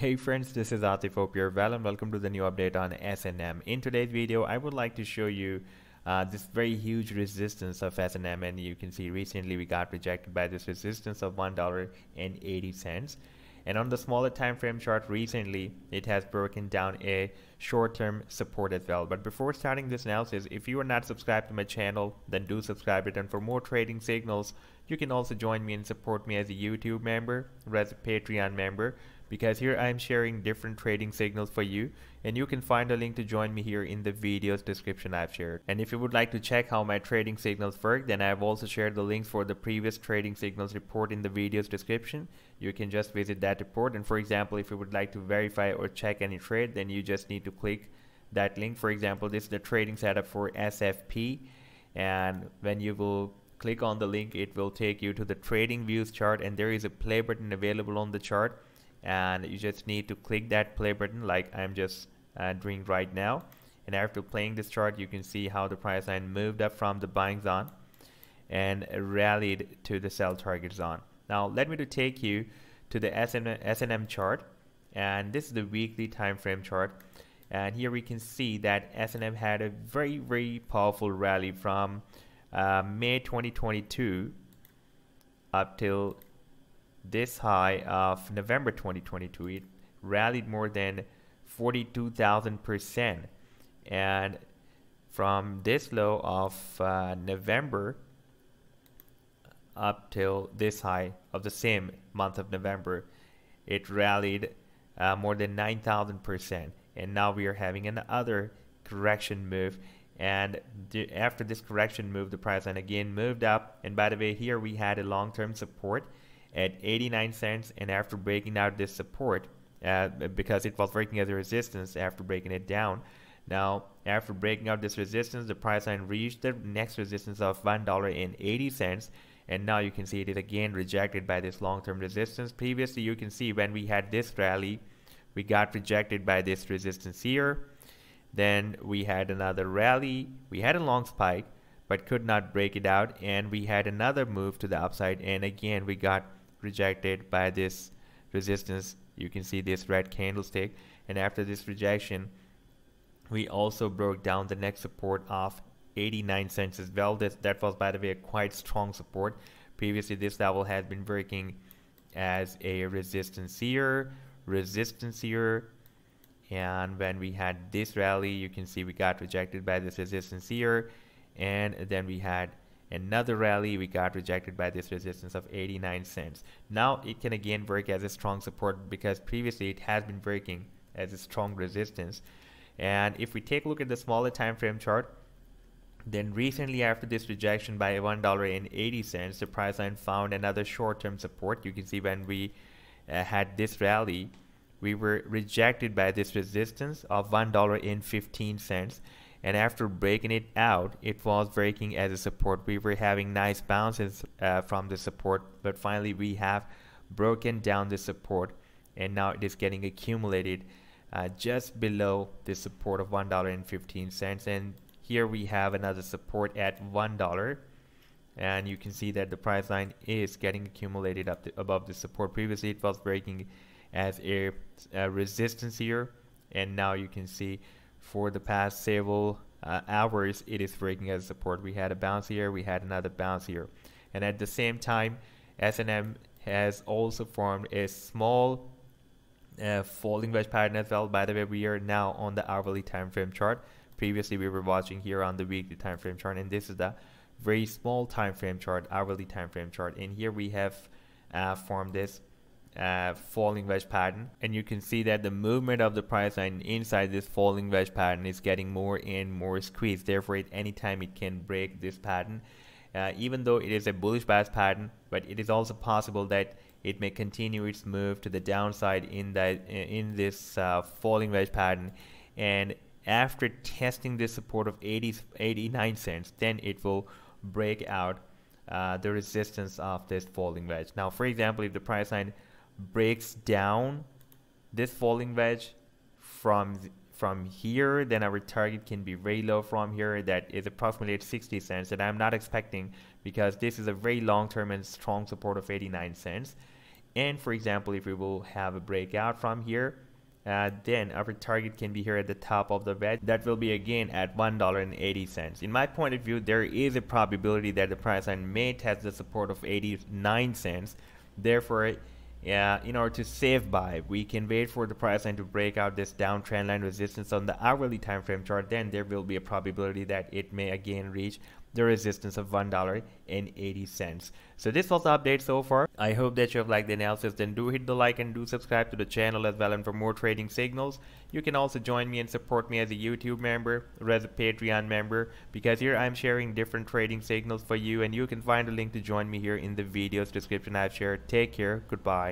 Hey friends, this is Atif. And welcome to the new update on SNM. In today's video, I would like to show you uh, this very huge resistance of SNM and you can see recently we got rejected by this resistance of $1.80 and on the smaller time frame chart recently it has broken down a short-term support as well but before starting this analysis if you are not subscribed to my channel then do subscribe it and for more trading signals you can also join me and support me as a YouTube member or as a Patreon member because here I am sharing different trading signals for you and you can find a link to join me here in the video's description I've shared. And if you would like to check how my trading signals work then I've also shared the links for the previous trading signals report in the video's description. You can just visit that report and for example if you would like to verify or check any trade then you just need to click that link. For example this is the trading setup for SFP and when you will click on the link it will take you to the TradingView's chart and there is a play button available on the chart and you just need to click that play button like I'm just uh, doing right now. And after playing this chart you can see how the price line moved up from the buying zone and rallied to the sell target zone. Now let me to take you to the SNM chart. And this is the weekly time frame chart. And here we can see that SNM had a very very powerful rally from uh, May 2022 up till this high of November 2022 it rallied more than 42,000% and from this low of uh, November up till this high of the same month of November it rallied uh, more than 9,000% and now we are having another correction move. And after this correction move the price line again moved up. And by the way here we had a long-term support at 89 cents and after breaking out this support uh, because it was working as a resistance after breaking it down. Now after breaking out this resistance the price line reached the next resistance of $1.80 and now you can see it is again rejected by this long-term resistance. Previously you can see when we had this rally we got rejected by this resistance here. Then we had another rally we had a long spike but could not break it out and we had another move to the upside and again we got rejected by this resistance. You can see this red candlestick. And after this rejection we also broke down the next support of 89 cents as well. This that was by the way a quite strong support. Previously this level had been working as a resistance here resistance here and when we had this rally you can see we got rejected by this resistance here and then we had another rally we got rejected by this resistance of 89 cents. Now it can again work as a strong support because previously it has been working as a strong resistance. And if we take a look at the smaller time frame chart then recently after this rejection by $1.80 the price line found another short-term support. You can see when we uh, had this rally we were rejected by this resistance of $1.15 and after breaking it out it was breaking as a support. We were having nice bounces uh, from the support but finally we have broken down the support and now it is getting accumulated uh, just below the support of $1.15 and here we have another support at $1 and you can see that the price line is getting accumulated up to, above the support. Previously it was breaking as a, a resistance here. And now you can see for the past several uh, hours it is breaking as support. We had a bounce here we had another bounce here. And at the same time SNM has also formed a small uh, falling wedge pattern as well. By the way we are now on the hourly time frame chart. Previously we were watching here on the weekly time frame chart and this is the very small time frame chart hourly time frame chart. And here we have uh, formed this uh, falling wedge pattern. And you can see that the movement of the price line inside this falling wedge pattern is getting more and more squeezed. Therefore at any time it can break this pattern uh, even though it is a bullish bias pattern but it is also possible that it may continue its move to the downside in that in this uh, falling wedge pattern. And after testing this support of 80 89 cents then it will break out uh, the resistance of this falling wedge now for example if the price line breaks down this falling wedge from from here then our target can be very low from here that is approximately at 60 cents. That I'm not expecting because this is a very long term and strong support of 89 cents. And for example if we will have a breakout from here uh, then our target can be here at the top of the wedge. That will be again at $1.80 in my point of view there is a probability that the price line may test the support of 89 cents. Therefore yeah, in order to save buy, we can wait for the price line to break out this downtrend line resistance on the hourly time frame chart. Then there will be a probability that it may again reach the resistance of $1.80. So this was the update so far. I hope that you have liked the analysis. Then do hit the like and do subscribe to the channel as well. And for more trading signals, you can also join me and support me as a YouTube member or as a Patreon member because here I'm sharing different trading signals for you and you can find a link to join me here in the video's description I've shared. Take care. Goodbye.